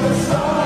the stars.